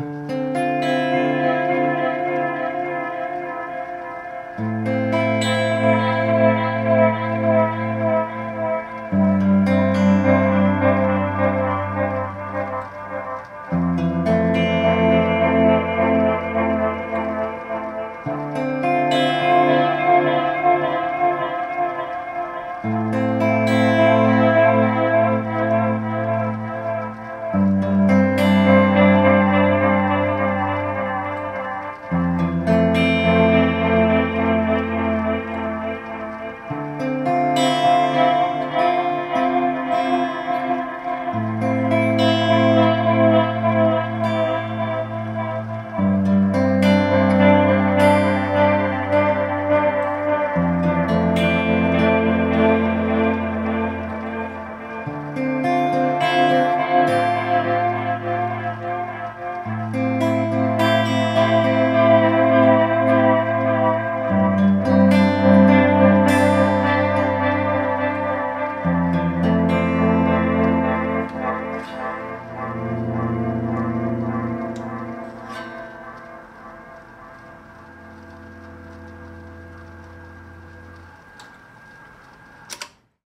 Música